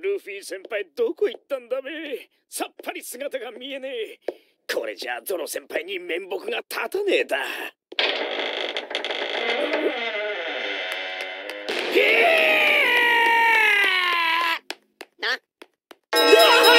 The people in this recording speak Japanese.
ルフィ先輩どこ行ったんだべ。さっぱり姿が見えねえ。これじゃあゾロ先輩に面目が立たねえだ。えな？っ